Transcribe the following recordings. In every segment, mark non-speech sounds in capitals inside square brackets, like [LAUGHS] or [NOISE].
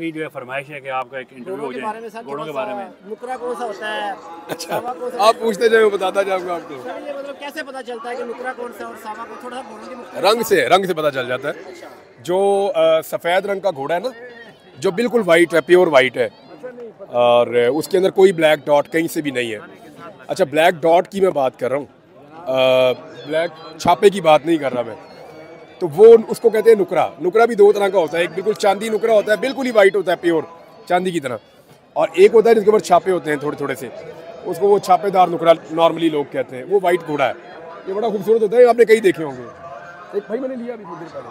की जो है फरमाइश है कि आपका एक इंटरव्यू हो के बारे में जाए घोड़ों के बारे में। नुकरा कौन सा होता है अच्छा सावा कौन सा आप पूछते जाए बताता जाऊँगा आपको। मतलब कैसे पता चलता है कि नुकरा कौन सा और सावा को थोड़ा सा घोड़ों की रंग से रंग से पता चल जाता है। जो सफ़ेद रंग का घोड़ा है ना जो बिल्कुल वाइट है प्योर वाइट है। और उसके अंदर कोई ब्लैक डॉट कहीं से भी नहीं है। अच्छा ब्लैक डॉट की मैं बात कर रहा हूँ। ब्लैक छापे की बात नहीं कर रहा मैं। तो वो उसको कहते हैं नुकरा। नुकरा भी दो तरह का होता है। एक बिल्कुल चांदी नुकरा होता है बिल्कुल ही वाइट होता है प्योर चांदी की तरह। और एक होता है जिसके ऊपर छापे होते हैं थोड़े थोड़े से। उसको वो छापेदार नुकरा नॉर्मली लोग कहते हैं। वो वाइट घोड़ा है। ये बड़ा खूबसूरत होता है आपने कई देखे होंगे। एक भाई मैंने लिया अभी थोड़ी देर पहले।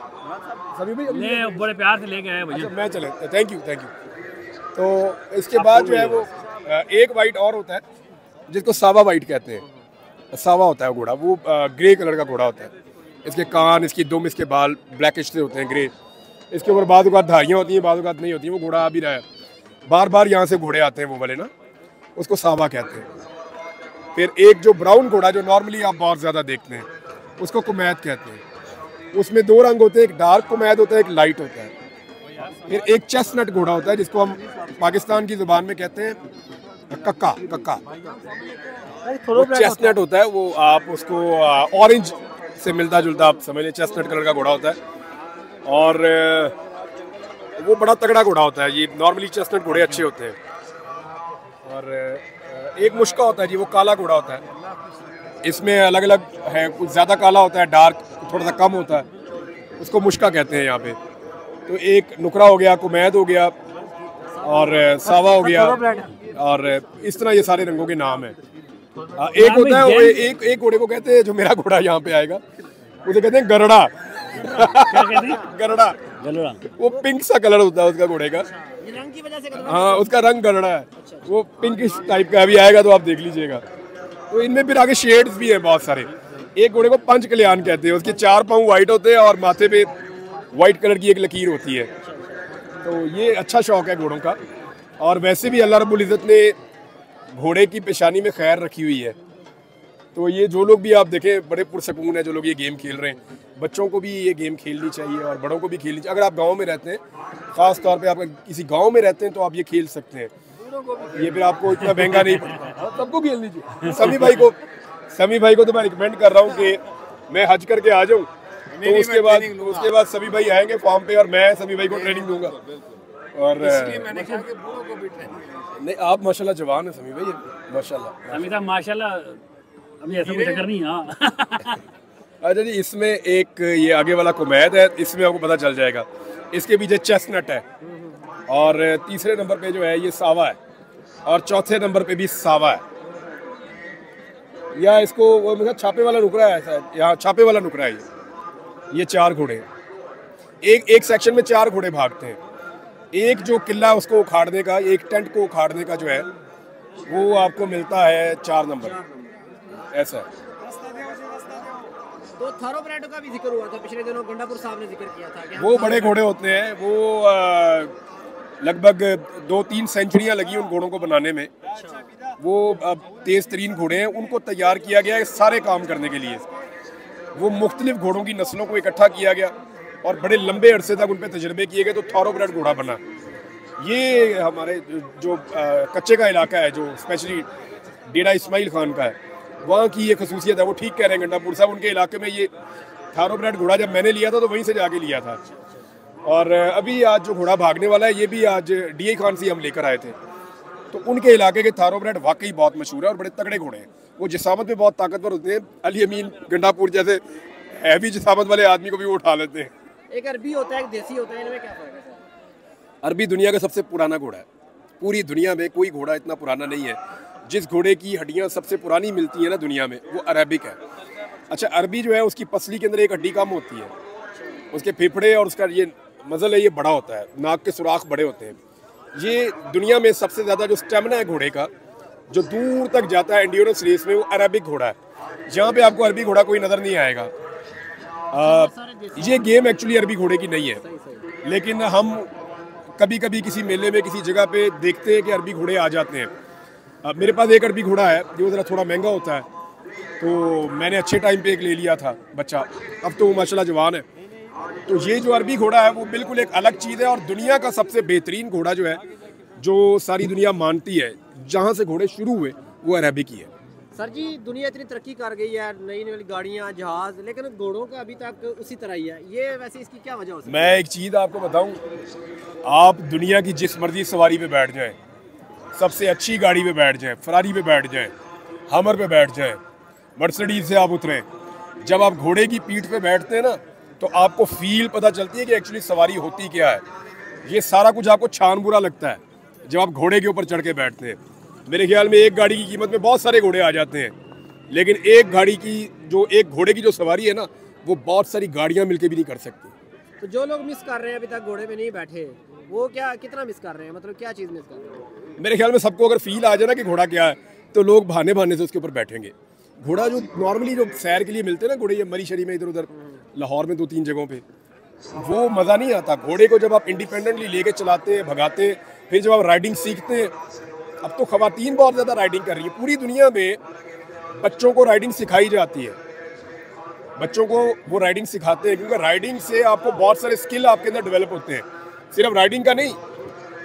सभी भाई अभी बड़े प्यार से लेके आए भैया अच्छा मैं चले थैंक यू थैंक यू तो इसके बाद जो है वो एक वाइट और होता है जिसको सावा वाइट कहते हैं। सावा होता है घोड़ा। वो ग्रे कलर का घोड़ा होता है। इसके कान इसकी दुम इसके बाल ब्लैकिश से होते हैं ग्रे इसके ऊपर बाद बाद धारियाँ होती हैं बाद नहीं होती हैं वो घोड़ा आ भी रहा है। बार बार यहाँ से घोड़े आते हैं वो वाले ना उसको सावा कहते हैं। फिर एक जो ब्राउन घोड़ा जो नॉर्मली आप बहुत ज़्यादा देखते हैं उसको कुमैद कहते हैं। उसमें दो रंग होते हैं एक डार्क कुमैद होता है एक लाइट होता है। फिर एक चेस्टनट घोड़ा होता है जिसको हम पाकिस्तान की ज़ुबान में कहते हैं कक्का कक्का। चेस्टनट होता है। वो आप उसको ऑरेंज से मिलता जुलता आप समझ लें चेस्टनट कलर का घोड़ा होता है। और वो बड़ा तगड़ा घोड़ा होता है ये नॉर्मली चेस्टनट घोड़े अच्छे होते हैं। और एक मुश्का होता है जी वो काला घोड़ा होता है। इसमें अलग अलग है कुछ ज़्यादा काला होता है डार्क थोड़ा सा कम होता है। उसको मुश्का कहते हैं यहाँ पे। तो एक नुकरा हो गया कुमैद हो गया और सावा हो गया और इस तरह ये सारे रंगों के नाम हैं हाँ, एक होता है वो एक एक घोड़े को कहते हैं जो मेरा घोड़ा यहाँ पे आएगा। उसे कहते हैं गरड़ा। क्या गरड़ा। वो पिंक सा कलर होता है उसका घोड़े का। ये रंग की वजह से कहते हैं हाँ? उसका रंग गरड़ा है। वो पिंकिश टाइप का अभी आएगा तो आप देख लीजिएगा। तो इनमें फिर आगे शेड्स भी हैं बहुत सारे। एक घोड़े को पंच कल्याण कहते हैं। उसके चार पाँव वाइट होते हैं और माथे पे वाइट कलर की एक लकीर होती है। तो ये अच्छा शौक है घोड़ों का। और वैसे भी अल्लाह रब्बुल इज़्ज़त ने घोड़े की पेशानी में खैर रखी हुई है। तो ये जो लोग भी आप देखें बड़े पुरसकून है जो लोग ये गेम खेल रहे हैं। बच्चों को भी ये गेम खेलनी चाहिए और बड़ों को भी खेलनी चाहिए। अगर आप गाँव में रहते हैं ख़ास तौर पे आप किसी गाँव में रहते हैं तो आप ये खेल सकते हैं। ये फिर आपको इतना महँगा नहीं पड़ता। सबको खेल लीजिए समी भाई को समी भाई को तो मैं रिकमेंड कर रहा हूँ कि मैं हज करके आ जाऊँ। तो उसके बाद उसके बाद सभी भाई आएँगे फॉर्म पे और मैं सभी भाई को ट्रेनिंग दूँगा। और नहीं आप माशाल्लाह जवान है समी भाई माशाल्लाह अमिता माशाल्लाह अभी ऐसा कुछ कर नहीं हाँ। [LAUGHS] अच्छा जी इसमें एक ये आगे वाला कुमैद है इसमें आपको पता चल जाएगा। इसके पीछे चेस्टनट है। और तीसरे नंबर पे जो है ये सावा है। और चौथे नंबर पे भी सावा है। या इसको वो मतलब छापे वाला नुकरा है यहाँ छापे वाला नुकरा है ये। ये चार घोड़े। एक एक सेक्शन में चार घोड़े भागते हैं। एक जो किला उसको उखाड़ने का एक टेंट को उखाड़ने का जो है वो आपको मिलता है चार नंबर। ऐसा है। तो थारोब्रेड का भी ज़िक्र हुआ था पिछले दिनों गंडापुर साहब ने ज़िक्र किया था वो बड़े घोड़े होते हैं वो लगभग दो तीन सेंचुरियाँ लगी उन घोड़ों को बनाने में। वो अब तेज तरीन घोड़े हैं उनको तैयार किया गया है सारे काम करने के लिए। वो मुख्तलिफ़ घोड़ों की नस्लों को इकट्ठा किया गया। और बड़े लंबे अरसे तक उन पर तजर्बे किए गए तो थारोब्रेड घोड़ा बना। ये हमारे जो कच्चे का इलाका है, जो स्पेशली डेरा इस्माइल खान का है, वहाँ की ये खसूसियत है, वो ठीक कह रहे हैं गंडापुर साहब, उनके इलाके में ये थारो थारोब्रेड घोड़ा जब मैंने लिया था तो वहीं से जाके लिया था। और अभी आज जो घोड़ा भागने वाला है, ये भी आज डी खान से हम लेकर आए थे। तो उनके इलाके के थारोब्रेड वाकई बहुत मशहूर है और बड़े तगड़े घोड़े हैं। वो जिसामत में बहुत ताकतवर होते हैं, अली अमीन गंडापुर जैसे हैवी जिसामत वाले आदमी को भी वो उठा लेते हैं। एक अरबी होता है, एक देसी होता है, इनमें क्या फ़र्क है सर? अरबी दुनिया का सबसे पुराना घोड़ा है। पूरी दुनिया में कोई घोड़ा इतना पुराना नहीं है। जिस घोड़े की हड्डियाँ सबसे पुरानी मिलती हैं ना दुनिया में, वो अरबिक है। अच्छा अरबी जो है, उसकी पसली के अंदर एक हड्डी कम होती है। उसके फेफड़े और उसका ये मज़ल है, ये बड़ा होता है। नाक के सुराख बड़े होते हैं। ये दुनिया में सबसे ज़्यादा जो स्टेमिना है घोड़े का, जो दूर तक जाता है एंड्योरेंस रेस में, वो अरबिक घोड़ा है। जहाँ पे आपको अरबी घोड़ा कोई नज़र नहीं आएगा। ये गेम एक्चुअली अरबी घोड़े की नहीं है। लेकिन हम कभी कभी किसी मेले में, किसी जगह पे देखते हैं कि अरबी घोड़े आ जाते हैं। अब मेरे पास एक अरबी घोड़ा है, जो ज़रा थोड़ा महँगा होता है तो मैंने अच्छे टाइम पे एक ले लिया था, बच्चा। अब तो वो माशाल्लाह जवान है। तो ये जो अरबी घोड़ा है, वो बिल्कुल एक अलग चीज़ है और दुनिया का सबसे बेहतरीन घोड़ा जो है, जो सारी दुनिया मानती है, जहाँ से घोड़े शुरू हुए, वो अरबिक ही है। सर जी दुनिया इतनी तरक्की कर गई है नई नई गाड़ियाँ जहाज़ लेकिन घोड़ों का अभी तक उसी तरह ही है। ये वैसे इसकी क्या वजह हो सकती मैं एक चीज़ आपको बताऊँ आप दुनिया की जिस मर्ज़ी सवारी पे बैठ जाएँ सबसे अच्छी गाड़ी पे बैठ जाएँ फरारी पे बैठ जाएँ हमर पे बैठ जाएँ मर्सडीज से आप उतरें। जब आप घोड़े की पीठ पे बैठते हैं ना तो आपको फील पता चलती है कि एक्चुअली सवारी होती क्या है। ये सारा कुछ आपको छान बुरा लगता है जब आप घोड़े के ऊपर चढ़ के बैठते हैं। मेरे ख्याल में एक गाड़ी की कीमत में बहुत सारे घोड़े आ जाते हैं। लेकिन एक गाड़ी की जो एक घोड़े की जो सवारी है ना वो बहुत सारी गाड़ियाँ मिलकर भी नहीं कर सकती। तो जो लोग मिस कर रहे हैं अभी तक घोड़े पे नहीं बैठे वो क्या कितना मिस कर रहे हैं? मतलब क्या चीज़ मिस कर रहे हैं? मेरे ख्याल में सबको अगर फील आ जाए ना कि घोड़ा क्या है तो लोग बहाने बहाने से उसके ऊपर बैठेंगे। घोड़ा जो नॉर्मली जो सैर के लिए मिलते हैं ना घोड़े ये मरी शरी में इधर उधर लाहौर में दो तीन जगहों पे वो मज़ा नहीं आता। घोड़े को जब आप इंडिपेंडेंटली लेके चलाते हैं भगाते हैं फिर जब आप राइडिंग सीखते हैं अब तो खवातीन बहुत ज़्यादा राइडिंग कर रही है। पूरी दुनिया में बच्चों को राइडिंग सिखाई जाती है। बच्चों को वो राइडिंग सिखाते हैं, क्योंकि राइडिंग से आपको बहुत सारे स्किल आपके अंदर डेवलप होते हैं। सिर्फ़ राइडिंग का नहीं,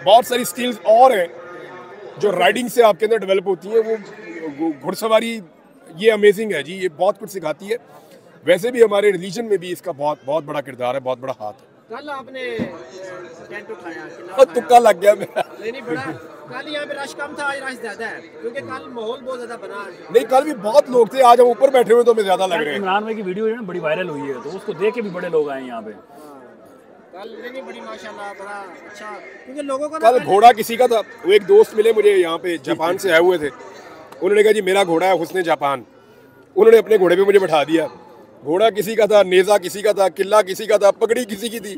बहुत सारी स्किल्स और हैं जो राइडिंग से आपके अंदर डेवलप होती हैं। वो घुड़सवारी, ये अमेजिंग है जी, ये बहुत कुछ सिखाती है। वैसे भी हमारे रिलीजन में भी इसका बहुत बहुत बड़ा किरदार है, बहुत बड़ा हाथ है। कल आपने टेंट उठाया और तुक्का लग गया मेरा। नहीं नहीं बड़ा कल यहाँ पे रश कम था आज रश ज़्यादा है क्योंकि कल माहौल बहुत ज़्यादा बना नहीं कल भी बहुत लोग थे आज हम ऊपर बैठे हुए तो हमें ज़्यादा लग रहे हैं। इमरान भाई की वीडियो ना बड़ी वायरल हुई है तो उसको देख के भी बड़े लोग आए यहाँ पे। कल नहीं नहीं बड़ी माशाल्लाह बड़ा अच्छा। क्योंकि लोगों को कल घोड़ा किसी का था वो एक दोस्त मिले मुझे यहाँ पे जापान से आए हुए थे। उन्होंने कहा जी मेरा घोड़ा है हुस्न जापान। उन्होंने अपने घोड़े पे मुझे बैठा दिया। घोड़ा किसी का था नेजा किसी का था किला किसी का था पगड़ी किसी की थी।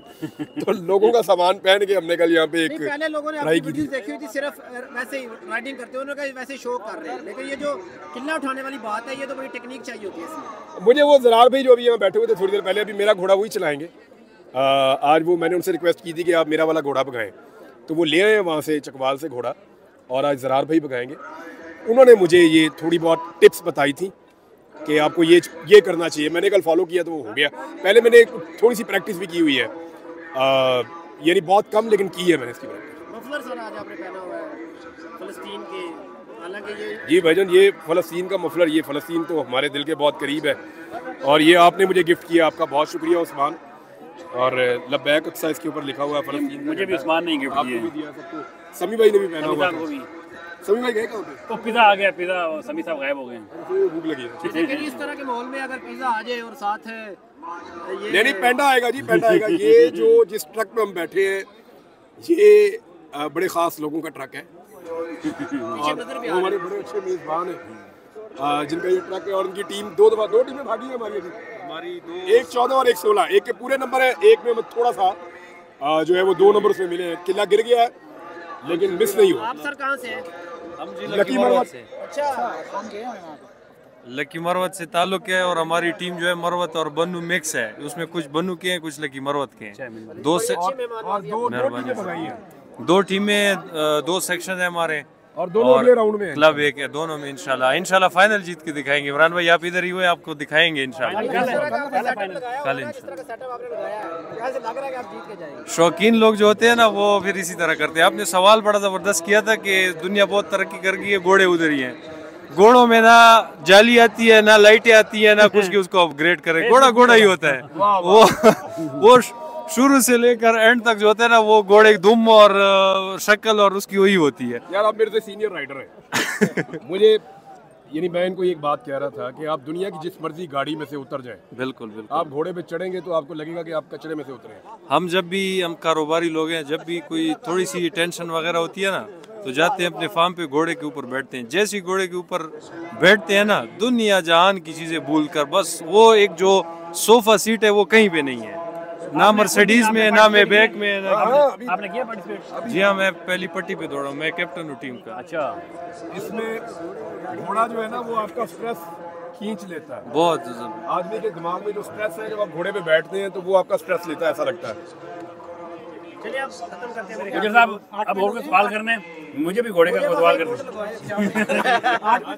तो लोगों का सामान पहन के हमने कल यहाँ पे एक पहले लोगों ने ट्राई अपनी की वीडियोस थी देखी थी सिर्फ़ वैसे ही राइडिंग करते हैं उन्होंने वैसे शो कर रहे हैं। लेकिन ये जो किला उठाने वाली बात है ये तो बड़ी टेक्निक चाहिए होती है मुझे वो जरार भाई जो अभी यहाँ बैठे हुए थे थोड़ी देर पहले अभी मेरा घोड़ा वही चलाएँगे। आज वो मैंने उनसे रिक्वेस्ट की थी कि आप मेरा वाला घोड़ा भगाएँ। तो वो ले आए हैं वहाँ से चकवाल से घोड़ा और आज जरार भाई भगाएँगे। उन्होंने मुझे ये थोड़ी बहुत टिप्स बताई थी। कि आपको ये ये करना चाहिए। मैंने कल फॉलो किया तो वो हो गया। पहले मैंने थोड़ी सी प्रैक्टिस भी की हुई है। यानी बहुत कम लेकिन की है मैंने इसकी प्रैक्टिस मफलर सर आज आपने पहना हुआ है फलस्तीन के। हालाँकि ये जी भाईजान ये फ़लस्तीन का मफलर ये फ़लस्तीन तो हमारे दिल के बहुत करीब है। और ये आपने मुझे गिफ्ट किया आपका बहुत शुक्रिया उस्मान। और लबैक अक्सा इसके ऊपर लिखा हुआ है फ़लस्तीन मुझे भी उस्मान ने गिफ्ट आपको भी दिया सबको। समी भाई ने भी पहना हुआ समी भाई गए कहाँ पे? तो पिज़्ज़ा आ गया पिज़्ज़ा समी साहब गायब हो गए हैं। भूख लगी है। लेकिन इस तरह के माहौल में अगर पिज्जा आ जाए और साथ है ये नहीं पेंडा आएगा जी पेंडा आएगा। [LAUGHS] ये जो जिस ट्रक में हम बैठे हैं ये बड़े ख़ास लोगों का ट्रक है। हमारे बड़े अच्छे मेज़बान हैं। जिनका ये ट्रक है और उनकी टीम दो दफ़ा दो टीमें भागी हैं हमारी अभी। हमारी दो एक चौदह और एक सोलह। एक के पूरे नंबर है एक में थोड़ा सा जो है वो दो नंबर उसमें मिले हैं। किला गिर गया है लेकिन मिस नहीं हुआ। आप सर कहाँ से हैं? लकी मरवत। से। अच्छा लकी मरवत से ताल्लुक है और हमारी टीम जो है मरवत और बनू मिक्स है। उसमें कुछ बनू के हैं कुछ लकी मरवत के हैं। दो से दो दो टीमें दो दो सेक्शन है हमारे। और दोनों अगले राउंड में क्लब एक है दोनों में इंशाल्लाह। इंशाल्लाह फाइनल जीत के दिखाएँगे। इमरान भाई आप इधर ही हुए आपको दिखाएँगे इंशाल्लाह। कल शौकीन लोग जो होते हैं ना वो फिर इसी तरह करते हैं। आपने सवाल बड़ा ज़बरदस्त किया था कि दुनिया बहुत तरक्की कर गई है घोड़े उधर ही हैं। घोड़ों में ना जाली आती है ना लाइटें आती है ना कुछ [LAUGHS] कि उसको अपग्रेड करे। [LAUGHS] घोड़ा घोड़ा ही होता है। वो वो शुरू से लेकर एंड तक जो होता है ना वो घोड़े दुम और शक्ल और उसकी वही होती है। यार आप मेरे से सीनियर राइडर हैं। [LAUGHS] मुझे यानी मैं इनको एक बात कह रहा था कि आप दुनिया की जिस मर्ज़ी गाड़ी में से उतर जाएँ बिल्कुल बिल्कुल। आप घोड़े पे चढ़ेंगे तो आपको लगेगा कि आप कचरे में से उतरे हैं। हम जब भी हम कारोबारी लोग हैं जब भी कोई थोड़ी सी टेंशन वगैरह होती है ना तो जाते हैं अपने फार्म पे घोड़े के ऊपर बैठते हैं। जैसे ही घोड़े के ऊपर बैठते हैं ना दुनिया जहान की चीज़ें भूल कर बस वो एक जो सोफा सीट है वो कहीं पे नहीं है। ना मर्सिडीज में ना मैं बैक में ना हाँ आपने किया पार्टिसिपेट जी हाँ मैं पहली पट्टी पे दौड़ा हूँ मैं कैप्टन हूँ टीम का। अच्छा। इसमें घोड़ा जो है ना वो आपका स्ट्रेस खींच लेता है। बहुत आदमी के दिमाग में जो स्ट्रेस है जब आप घोड़े पे बैठते हैं तो वो आपका स्ट्रेस लेता है ऐसा लगता है। चलिए आप खत्म करते हैं मेरे साहब अब और कोई सवाल करने मुझे भी घोड़े का सवाल करना है।